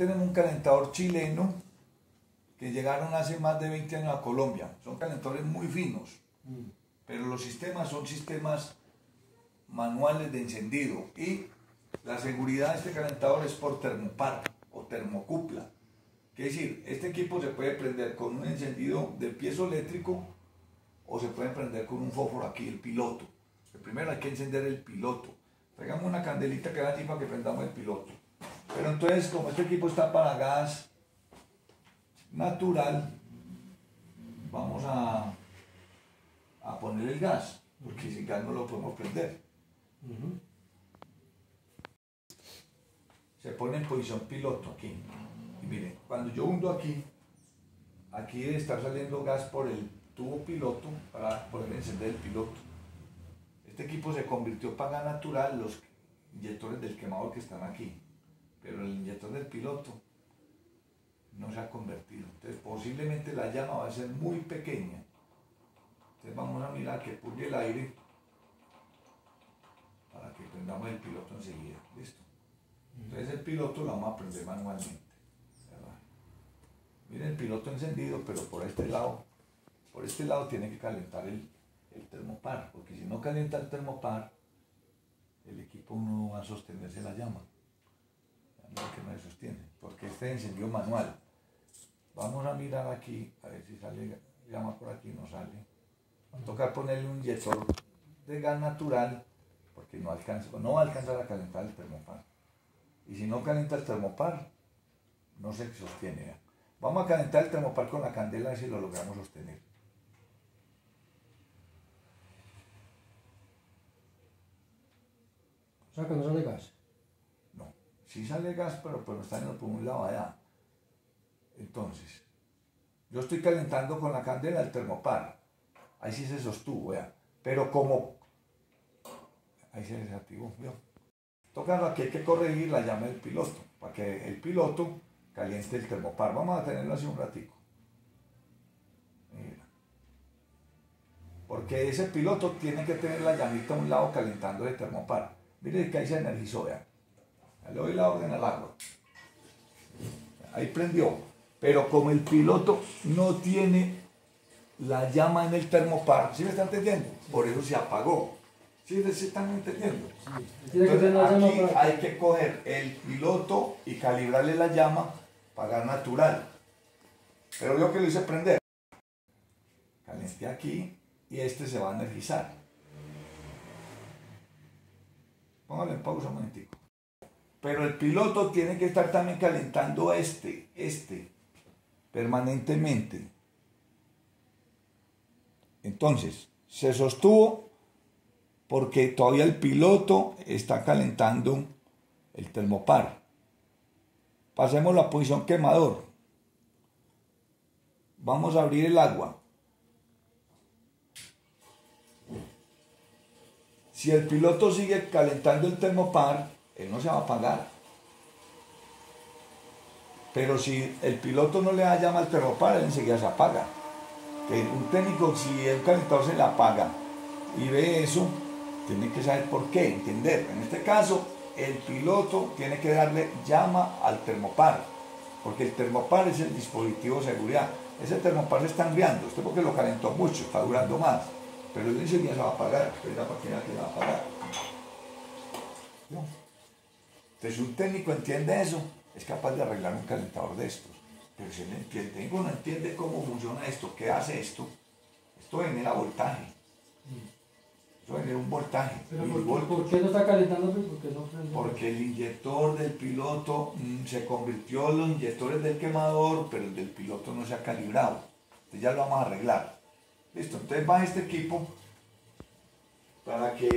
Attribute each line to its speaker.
Speaker 1: tenemos un calentador chileno que llegaron hace más de 20 años a Colombia. Son calentadores muy finos, pero los sistemas son sistemas manuales de encendido y la seguridad de este calentador es por termopar o termocupla. Es decir, este equipo se puede prender con un encendido de piezo eléctrico o se puede prender con un fósforo aquí, el piloto. primero hay que encender el piloto. Traigamos una candelita que aquí para que prendamos el piloto. Pero entonces, como este equipo está para gas natural, vamos a, a poner el gas, porque sin gas no lo podemos prender. Se pone en posición piloto aquí. Y miren, cuando yo hundo aquí, aquí debe estar saliendo gas por el tubo piloto para poder encender el piloto. Este equipo se convirtió para gas natural los inyectores del quemador que están aquí, pero el inyector del piloto no se ha convertido. Entonces posiblemente la llama va a ser muy pequeña. Entonces vamos a mirar que pulgue el aire para que prendamos el piloto enseguida. ¿Listo? Entonces el piloto lo vamos a prender manualmente. Miren el piloto encendido, pero por este lado, por este lado tiene que calentar el, el termopar, porque si no calienta el termopar, el equipo no va a sostenerse la llama. Que no se sostiene, porque este encendido manual. Vamos a mirar aquí, a ver si sale llama por aquí, no sale. Va a tocar ponerle un inyector de gas natural, porque no alcanza, no va a alcanzar a calentar el termopar. Y si no calienta el termopar, no se sostiene. Vamos a calentar el termopar con la candela si lo logramos sostener.
Speaker 2: O sea que no sale gas.
Speaker 1: Sí sale gas, pero pues está yendo por un lado allá. Entonces, yo estoy calentando con la candela el termopar. Ahí sí se sostuvo, vea. Pero como... Ahí se desactivó, ¿vio? Tocando aquí hay que corregir la llama del piloto, para que el piloto caliente el termopar. Vamos a tenerlo así un ratico. Mira. Porque ese piloto tiene que tener la llamita a un lado calentando el termopar. Mire que ahí se energizó, vean. Le doy la orden al agua. Ahí prendió. Pero como el piloto no tiene la llama en el termopar, ¿sí me está entendiendo? Por eso se apagó. ¿Sí, se están entendiendo? aquí hay que coger el piloto y calibrarle la llama para gas natural. Pero yo que lo hice prender. Calenté aquí y este se va a energizar. Póngale en pausa un momentico. Pero el piloto tiene que estar también calentando este, este, permanentemente. Entonces, se sostuvo porque todavía el piloto está calentando el termopar. Pasemos a la posición quemador. Vamos a abrir el agua. Si el piloto sigue calentando el termopar, él no se va a apagar. Pero si el piloto no le da llama al termopar, él enseguida se apaga. un técnico, si el calentador se le apaga y ve eso, tiene que saber por qué, entender. En este caso, el piloto tiene que darle llama al termopar, porque el termopar es el dispositivo de seguridad. Ese termopar se está enviando, usted porque lo calentó mucho, está durando más pero él enseguida se va a apagar, espera para que se va a apagar. Entonces un técnico entiende eso, es capaz de arreglar un calentador de estos. Pero si el técnico no entiende cómo funciona esto, qué hace esto, esto genera voltaje. Esto genera un voltaje.
Speaker 2: por, qué no está calentando?
Speaker 1: Porque el inyector del piloto mm, se convirtió en los inyectores del quemador, pero el del piloto no se ha calibrado. Entonces ya lo vamos a arreglar. Listo, entonces va este equipo para que